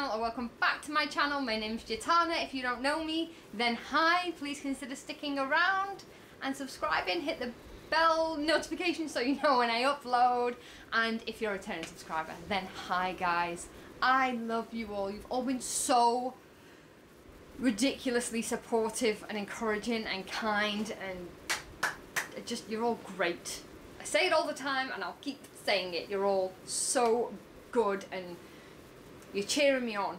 channel or welcome back to my channel. My name is Gitana. If you don't know me, then hi. Please consider sticking around and subscribing. Hit the bell notification so you know when I upload. And if you're a returning subscriber, then hi guys. I love you all. You've all been so ridiculously supportive and encouraging and kind and just you're all great. I say it all the time and I'll keep saying it. You're all so good and you're cheering me on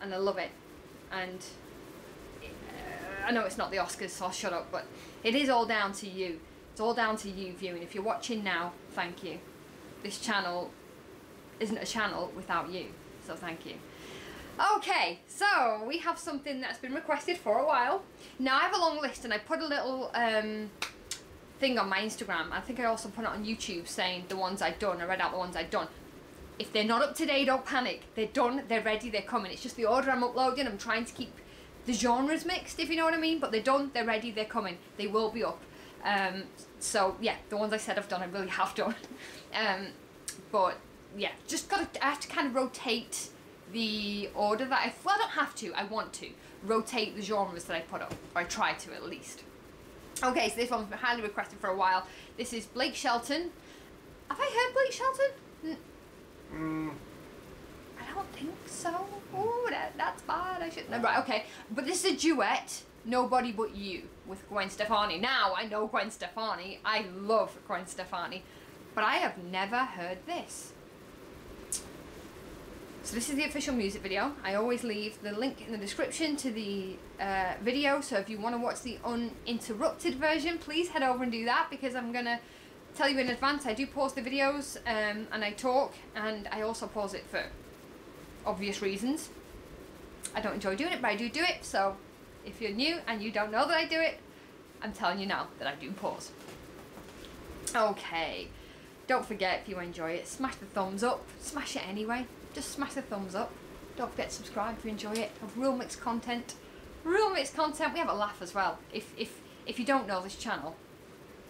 and I love it. And uh, I know it's not the Oscars, so I'll shut up, but it is all down to you. It's all down to you viewing. If you're watching now, thank you. This channel isn't a channel without you, so thank you. Okay, so we have something that's been requested for a while. Now I have a long list and I put a little um, thing on my Instagram. I think I also put it on YouTube saying the ones I've done. I read out the ones I've done. If they're not up to date, don't panic. They're done, they're ready, they're coming. It's just the order I'm uploading. I'm trying to keep the genres mixed, if you know what I mean. But they're done, they're ready, they're coming. They will be up. Um, so yeah, the ones I said I've done, I really have done. um, but yeah, just got to, I have to kind of rotate the order that I, well I don't have to, I want to, rotate the genres that I put up, or I try to at least. Okay, so this one's been highly requested for a while. This is Blake Shelton. Have I heard Blake Shelton? Mm. I don't think so. Oh, that, that's bad. I should. No, right, okay. But this is a duet. Nobody but you with Gwen Stefani. Now I know Gwen Stefani. I love Gwen Stefani, but I have never heard this. So this is the official music video. I always leave the link in the description to the uh, video. So if you want to watch the uninterrupted version, please head over and do that because I'm gonna tell you in advance. I do pause the videos um, and I talk, and I also pause it for obvious reasons. I don't enjoy doing it, but I do do it. So if you're new and you don't know that I do it, I'm telling you now that I do pause. Okay. Don't forget if you enjoy it, smash the thumbs up. Smash it anyway just smash the thumbs up. Don't forget to subscribe if you enjoy it. Have real mixed content. Real mixed content. We have a laugh as well. If if if you don't know this channel,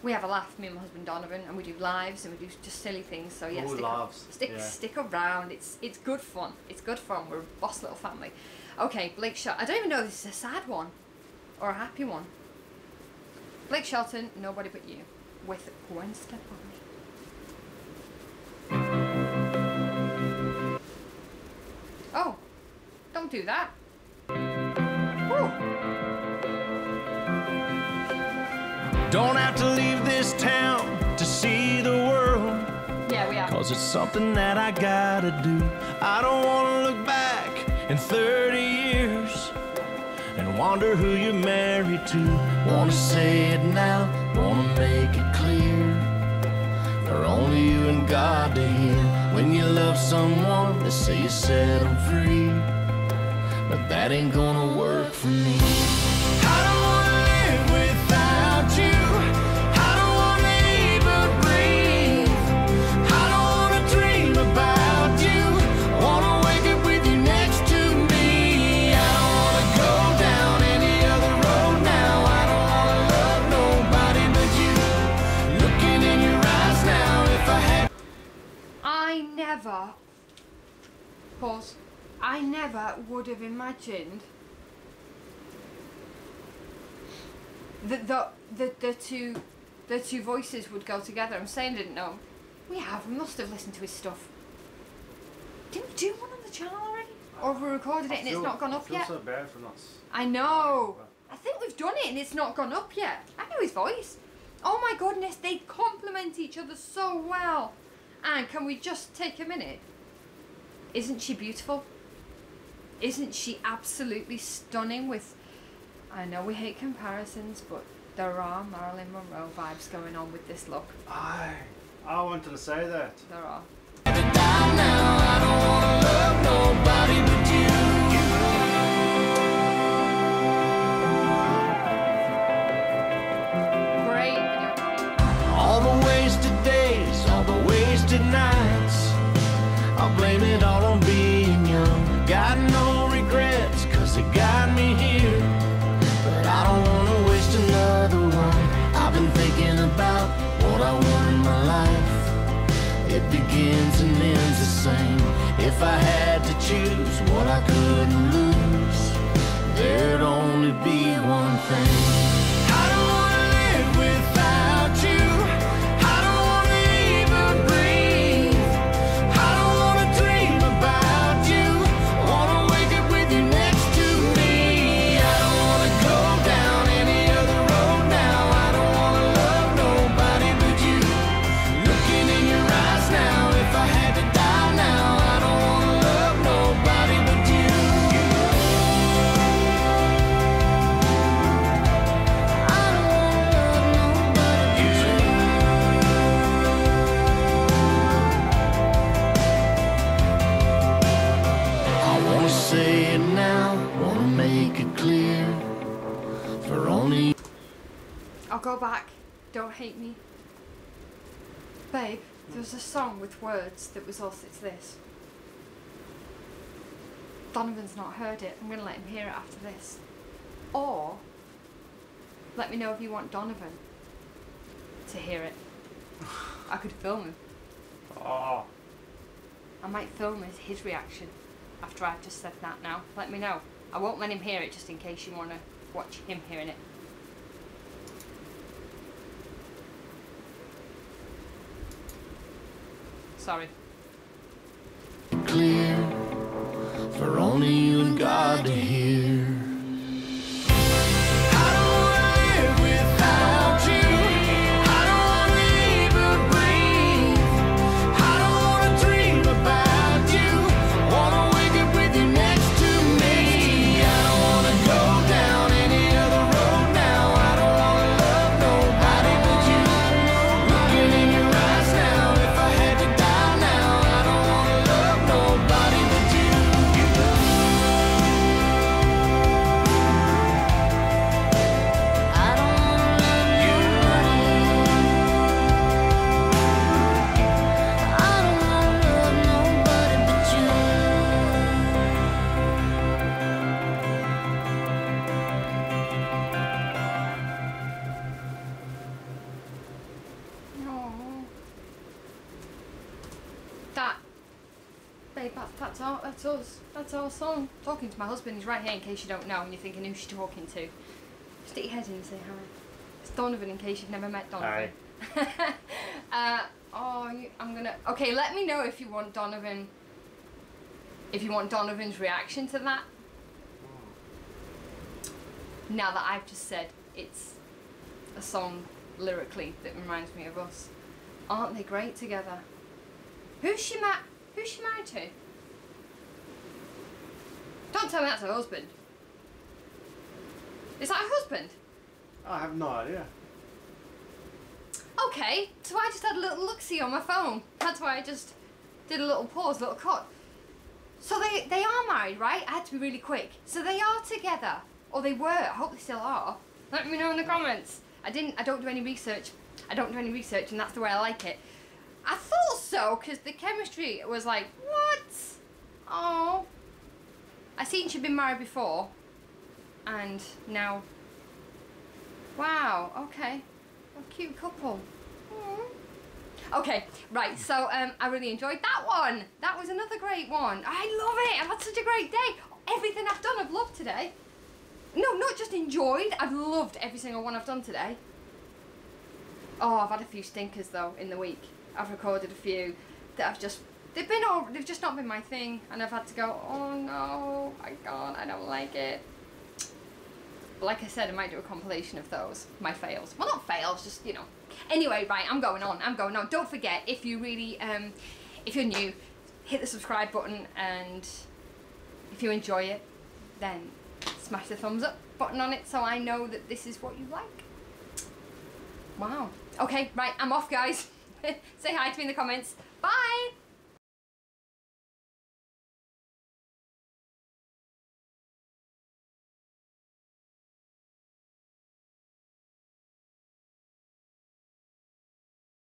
we have a laugh. Me and my husband Donovan, and we do lives and we do just silly things. So yeah, Ooh, stick, laughs. stick Yeah. stick around. It's it's good fun. It's good fun. We're a boss little family. Okay, Blake Shelton. I don't even know if this is a sad one or a happy one. Blake Shelton, nobody but you, with Gwen Stefani. Oh, don't do that. Whew. Don't have to leave It's something that I gotta do. I don't wanna look back in 30 years and wonder who you're married to. Wanna say it now, wanna make it clear. For only you and God to hear. When you love someone, they say you set 'em free. But that ain't gonna work for me. Never would have imagined that the, the the two the two voices would go together. I'm saying didn't know. We have. We must have listened to his stuff. Didn't we do one on the channel already? Or have we recorded it and it's not gone I up feel yet? so bad for not. I know. I think we've done it and it's not gone up yet. I know his voice. Oh my goodness, they complement each other so well. And can we just take a minute? Isn't she beautiful? Isn't she absolutely stunning with I know we hate comparisons, but there are Marilyn Monroe vibes going on with this look. I, I wanted to say that. There are. Same. If I had to choose what I couldn't lose, there'd only be one thing. Go back. Don't hate me. Babe, there was a song with words that was also it's this. Donovan's not heard it. I'm gonna let him hear it after this. Or let me know if you want Donovan to hear it. I could film him. Oh, I might film his, his reaction after I've just said that now. Let me know. I won't let him hear it just in case you want to watch him hearing it. Sorry. clear. For only you and God to hear. That's our, that's us. That's our song. Talking to my husband, he's right here in case you don't know and you're thinking who's she talking to. Stick your head in and say hi. It's Donovan in case you've never met Donovan. uh, oh, you, I'm gonna. Okay, let me know if you want Donovan. If you want Donovan's reaction to that. Now that I've just said it's a song lyrically that reminds me of us. Aren't they great together? Who's she ma- Who's she married to? Don't tell me that's her husband. Is that her husband? I have no idea. Okay, so I just had a little look see on my phone. That's why I just did a little pause, little cut. So they they are married, right? I had to be really quick. So they are together, or they were. I hope they still are. Let me know in the comments. I didn't. I don't do any research. I don't do any research, and that's the way I like it. I thought so, cause the chemistry was like, what? Oh. I seen she'd been married before, and now. Wow. Okay. A cute couple. Aw. Okay, right, so um, I really enjoyed that one. That was another great one. I love it. I've had such a great day. Everything I've done, I've loved today. No, not just enjoyed, I've loved every single one I've done today. Oh, I've had a few stinkers though in the week. I've recorded a few that I've just they've been all they've just not been my thing and I've had to go, oh no, I can't, I don't like it. But like I said, I might do a compilation of those, my fails. Well, not fails, just, you know. Anyway, right, I'm going on, I'm going on. Don't forget, if you really, um, if you're new, hit the subscribe button and if you enjoy it, then smash the thumbs up button on it so I know that this is what you like. Wow. Okay, right, I'm off, guys. Say hi to me in the comments. Bye!